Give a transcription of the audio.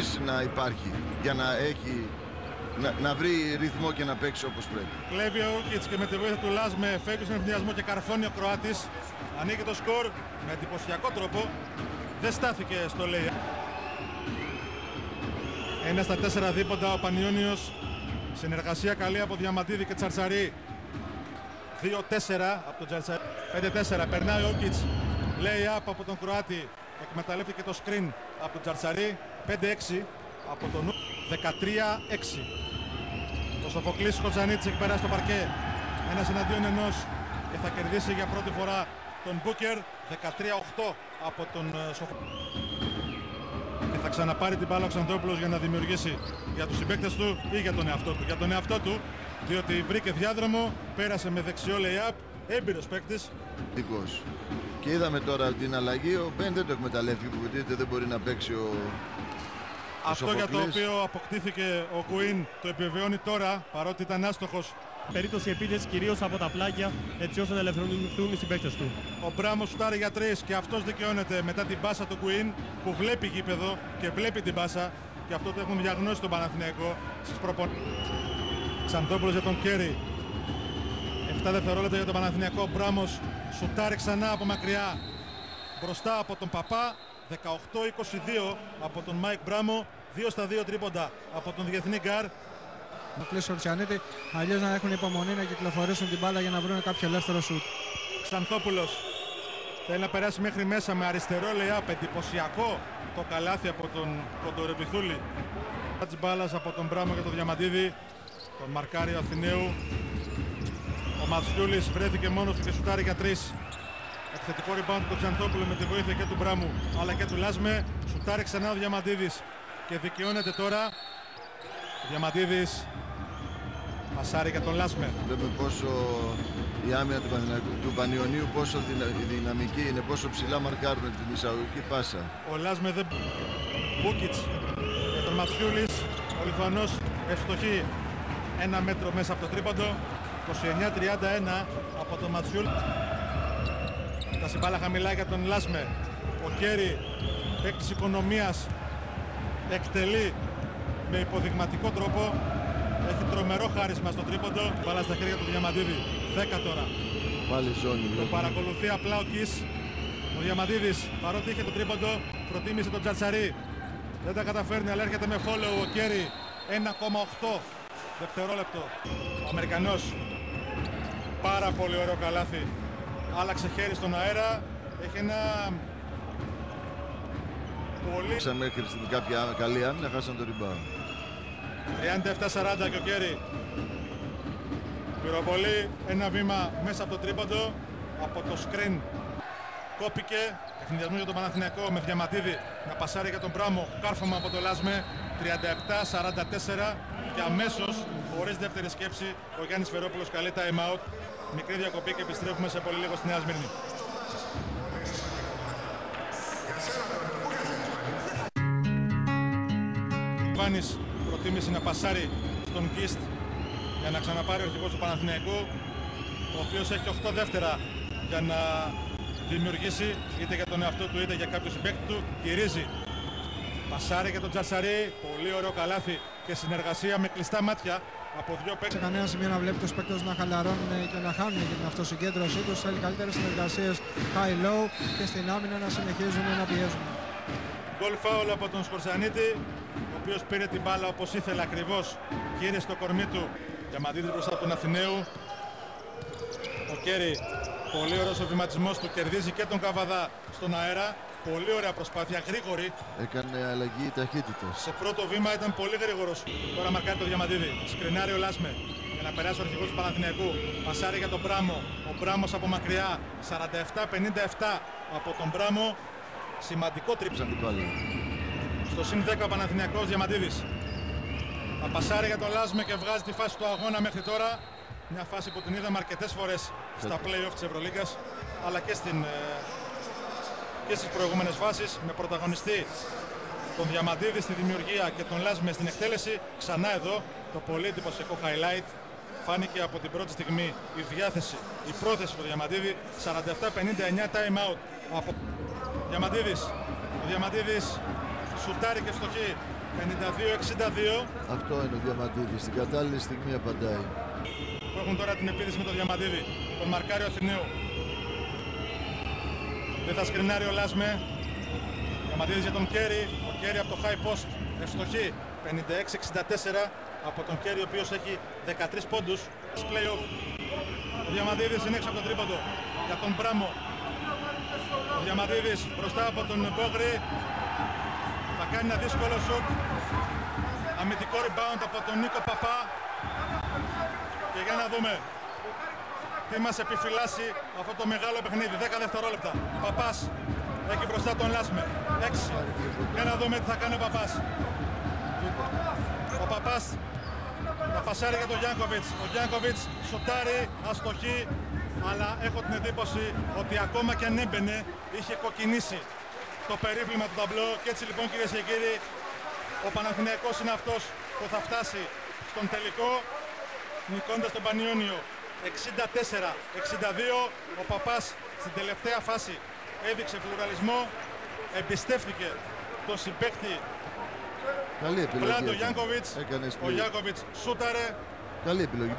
νωρίς να υπάρχει για να έχει να, να βρει ρυθμό και να παίξει όπως πρέπει. Κλέβει ο Ούκιτς και με τη βοήθεια του Λάσμε φεύγει στον ευθυνιασμό και καρφώνει ο Κροάτης. Ανοίγει το σκορ με εντυπωσιακό τρόπο. Δεν στάθηκε στο λέει. Ένα στα τέσσερα δίποντα ο Πανιόνιος. Συνεργασία καλή από Διαμαντίδη και Τσαρτσαρή. 2-4 από τον Τσαρτσαρή. 5-4 περνάει ο Ούκιτς. Λέει up από τον Κροάτη. Εκμεταλλεύτηκε το screen από τον Τσαρτσαρή. 5-6 από τον 13-6. Ο Σοφοκλής Κοτσανίτης έχει περάσει το παρκέ. Ένας εναντίον ενός και θα κερδίσει για πρώτη φορά τον Μπούκερ. 13-8 από τον ε, Σοφοκλή. Και θα ξαναπάρει την μπάλα ο Ξαντόπουλος για να δημιουργήσει για τους συμπαίκτες του ή για τον εαυτό του. Για τον εαυτό του, διότι βρήκε διάδρομο, πέρασε με δεξιό lay-up, έμπειρος παίκτης. Δικός. Και είδαμε τώρα την αλλαγή, ο Μπεν δεν το εκμεταλλεύτηκε που δεν μπορεί να παίξει ο, αυτό για το οποίο αποκτήθηκε ο Κουίν το επιβεβαιώνει τώρα παρότι ήταν άστοχος. Περίπτωση επίθεσης κυρίως από τα πλάγια έτσι ώστε να ελευθερωθούν οι συμπαίκτες του. Ο Μπράμος σουτάρει για τρεις και αυτός δικαιώνεται μετά την μπάσα του Κουίν που βλέπει γήπεδο και βλέπει την μπάσα και αυτό το έχουν διαγνώσει τον Παναθηναϊκό στι προπονήσει. Ξανθόπουλο για τον Κέρι. 7 δευτερόλεπτα για τον Παναθηναϊκό. Ο Μπράμος σουτάρει ξανά από μακριά μπροστά από τον Παπά 18-22 από τον Μάικ Μπράμο. 2 στα 2 τρίποντα από τον Διεθνή γκαρντ. Να πλήσει ο Ριτσιανίτη, αλλιώς να έχουν υπομονή να κυκλοφορήσουν την μπάλα για να βρουν κάποιο ελεύθερο σουτ. Ξανθόπουλος θέλει να περάσει μέχρι μέσα με αριστερό lay up. Εντυπωσιακό το καλάθι από τον Κοντορεπιθούλη. Τη μπάλας από τον Μπράμο και τον Διαμαντίδη. Τον Μαρκάριο Αθηναίου. Ο Ματσιούλη βρέθηκε μόνος του και σουτάρει για τρεις. Επιθετικό rebound του Ξανθόπουλου με τη βοήθεια και του Μπράμου αλλά και του Λάσμε. Σουτάρει ξανά ο Διαμαντίδης και δικαιώνεται τώρα. Ο Διαμαντίδης πασάρει για τον Λάσμε. Βλέπουμε πόσο η άμυνα του, του Πανιωνίου, πόσο δυναμική είναι, πόσο ψηλά μαρκάρουν την εισαγωγική πάσα. Ο Λάσμε δεν... Μπούκιτς για τον Μασιούλης. Ο Λιθουανός ευστοχεί ένα μέτρο μέσα από το τρίποντο. 29-31 από τον Ματσιούλ. Τα μπάλα χαμηλά για τον Λάσμε. Ο Κέρι, παίκτης οικονομίας, εκτελεί με υποδειγματικό τρόπο. Έχει τρομερό χάρισμα στο τρίποντο. Μπάλα στα χέρια του Διαμαντίδη. 10 τώρα. Πάλι ζώνη. Το παρακολουθεί απλά ο Κις. Ο Διαμαντίδης, παρότι είχε το τρίποντο, προτίμησε τον Τζατσαρί. Δεν τα καταφέρνει, αλλά έρχεται με follow ο Κέρι. 1,8 δευτερόλεπτο. Ο Αμερικανός. Πάρα πολύ ωραίο καλάθι άλλαξε χέρι στον αέρα. Έχει ένα πολύ... Ξαν μέχρι στην κάποια καλή άμυνα, χάσαν το rebound. 37-40 και ο Κέρι. Πυροβολή, ένα βήμα μέσα από το τρίποντο, από το screen. Κόπηκε, ευθυνδιασμό για τον Παναθηναϊκό με διαματίδι να πασάρει για τον Πράμο, κάρφωμα από το Λάσμε, 37-44 και αμέσως, χωρίς δεύτερη σκέψη, ο Γιάννης Φερόπουλος καλεί time out. Μικρή διακοπή και επιστρέφουμε σε πολύ λίγο στη Νέα Σμύρνη. Βάνης προτίμησε να πασάρει στον Κίστ για να ξαναπάρει ο αρχηγός του Παναθηναϊκού ο οποίος έχει 8 δεύτερα για να δημιουργήσει είτε για τον εαυτό του είτε για κάποιο συμπέκτη του. Γυρίζει. Πασάρει για τον Τζασαρί, πολύ ωραίο καλάθι και συνεργασία με κλειστά μάτια από δύο παίκτες. Σε κανένα σημείο να βλέπει τους παίκτες να χαλαρώνουν και να χάνουν την αυτοσυγκέντρωσή τους. Θέλει καλύτερες συνεργασίες high-low και στην άμυνα να συνεχίζουν να πιέζουν. Γκολ φάουλ από τον Σκορσανίτη, ο οποίος πήρε την μπάλα όπως ήθελε ακριβώς. Γύρε στο κορμί του. Διαμαντίδης μπροστά από τον Αθηναίου. Ο Κέρι, πολύ ωραίος ο βηματισμός του, κερδίζει και τον Καβαδά στον αέρα. Πολύ ωραία προσπάθεια, γρήγορη. Έκανε αλλαγή ταχύτητας. Σε πρώτο βήμα ήταν πολύ γρήγορος. Τώρα μαρκάρει το διαμαντίδι. Σκρινάρει ο Λάσμε για να περάσει ο αρχηγός του Παναθηναϊκού. Πασάρει για τον Μπράμο. Ο Μπράμος από μακριά. 47-57 από τον Μπράμο. Σημαντικό τρίψα. Στο συν 10 ο Παναθηναϊκός Διαμαντίδης. Θα πασάρει για τον Λάσμε και βγάζει τη φάση του αγώνα μέχρι τώρα. Μια φάση που την είδαμε αρκετές φορές στα play-off της Ευρωλίγκας αλλά και στην ε, και στις προηγούμενες φάσεις με πρωταγωνιστή τον Διαμαντίδη στη δημιουργία και τον Λάσμε στην εκτέλεση. Ξανά εδώ το πολύ εντυπωσιακό highlight. Φάνηκε από την πρώτη στιγμή η διάθεση, η πρόθεση του Διαμαντίδη. 47-59 time out. Από Διαμαντίδης. Ο Διαμαντίδης σουτάρει και φτωχή. 52-62 Αυτό είναι ο Διαμαντίδης. Στην κατάλληλη στιγμή απαντάει. Που έχουν τώρα την επίθεση με τον Διαμαντίδη. Τον μαρκάριο Αθηναίου. Δεν θα σκρινάρει ο Λάσμε. Διαμαντίδης για τον Κέρι. Ο Κέρι από το high post. Ευστοχή. 56-64 από τον Κέρι ο οποίος έχει 13 πόντους. Play-off. Ο Διαμαντίδης είναι έξω από τον τρίποντο. Για τον Μπράμο. Ο Διαμαντίδης μπροστά από τον Μπόγρη. Θα κάνει ένα δύσκολο σουτ. Αμυντικό rebound από τον Νίκο Παπά. Και για να δούμε τι μας επιφυλάσσει αυτό το μεγάλο παιχνίδι. 10 δευτερόλεπτα. Παπάς έχει μπροστά τον Λάσμε. 6. Για να δούμε τι θα κάνει ο Παπάς. Ο Παπάς θα πασάρει για τον Γιάνκοβιτς. Ο Γιάνκοβιτς σοτάρει, αστοχή, αλλά έχω την εντύπωση ότι ακόμα και αν έμπαινε είχε κοκκινήσει το περίφημα του ταμπλό. Και έτσι λοιπόν κυρίες και κύριοι, ο Παναθηναϊκός είναι αυτός που θα φτάσει στον τελικό νικώντας τον Πανιόνιο 64-62. Ο Παπάς στην τελευταία φάση έδειξε πλουραλισμό, εμπιστεύτηκε τον συμπέκτη Καλή επιλογή. Βλάντο έκανε. Γιάνκοβιτς. Έκανες Ο σπίτι. Γιάνκοβιτς σούταρε, Καλή επιλογή.